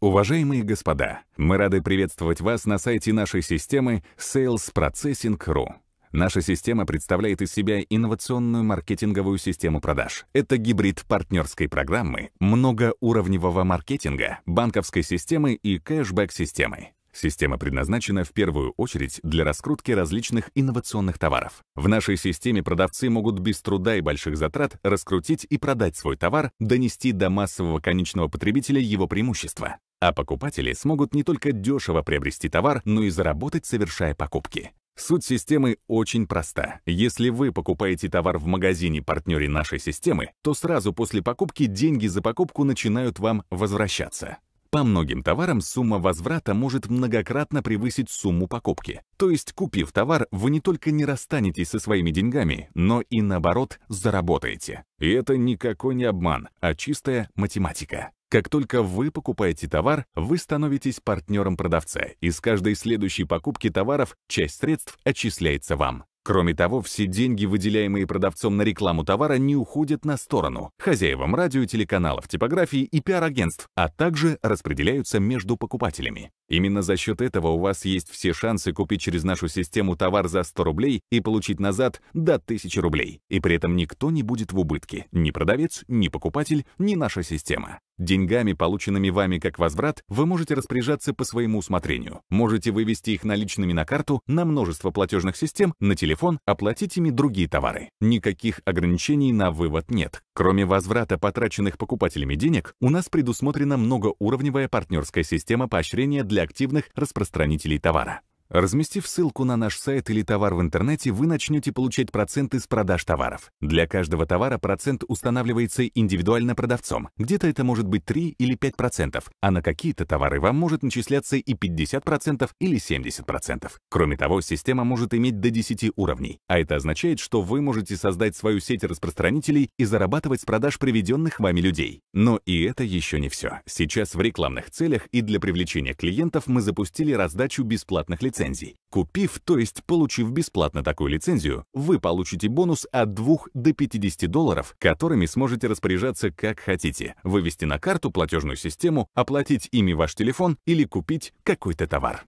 Уважаемые господа, мы рады приветствовать вас на сайте нашей системы Sales Processing.ru. Наша система представляет из себя инновационную маркетинговую систему продаж. Это гибрид партнерской программы, многоуровневого маркетинга, банковской системы и кэшбэк-системы. Система предназначена в первую очередь для раскрутки различных инновационных товаров. В нашей системе продавцы могут без труда и больших затрат раскрутить и продать свой товар, донести до массового конечного потребителя его преимущества. А покупатели смогут не только дешево приобрести товар, но и заработать, совершая покупки. Суть системы очень проста. Если вы покупаете товар в магазине-партнере нашей системы, то сразу после покупки деньги за покупку начинают вам возвращаться. По многим товарам сумма возврата может многократно превысить сумму покупки. То есть, купив товар, вы не только не расстанетесь со своими деньгами, но и наоборот заработаете. И это никакой не обман, а чистая математика. Как только вы покупаете товар, вы становитесь партнером продавца, и с каждой следующей покупки товаров часть средств отчисляется вам. Кроме того, все деньги, выделяемые продавцом на рекламу товара, не уходят на сторону хозяевам радио, телеканалов, типографий и пиар-агентств, а также распределяются между покупателями. Именно за счет этого у вас есть все шансы купить через нашу систему товар за 100 рублей и получить назад до 1000 рублей. И при этом никто не будет в убытке, ни продавец, ни покупатель, ни наша система. Деньгами, полученными вами как возврат, вы можете распоряжаться по своему усмотрению. Можете вывести их наличными на карту, на множество платежных систем, на телефон, оплатить ими другие товары. Никаких ограничений на вывод нет. Кроме возврата потраченных покупателями денег, у нас предусмотрена многоуровневая партнерская система поощрения для активных распространителей товара. Разместив ссылку на наш сайт или товар в интернете, вы начнете получать проценты с продаж товаров. Для каждого товара процент устанавливается индивидуально продавцом. Где-то это может быть 3 или 5%, а на какие-то товары вам может начисляться и 50% или 70%. Кроме того, система может иметь до 10 уровней, а это означает, что вы можете создать свою сеть распространителей и зарабатывать с продаж приведенных вами людей. Но и это еще не все. Сейчас в рекламных целях и для привлечения клиентов мы запустили раздачу бесплатных лицензий лицензий. Купив, то есть получив бесплатно такую лицензию, вы получите бонус от 2 до 50 долларов, которыми сможете распоряжаться как хотите, вывести на карту платежную систему, оплатить ими ваш телефон или купить какой-то товар.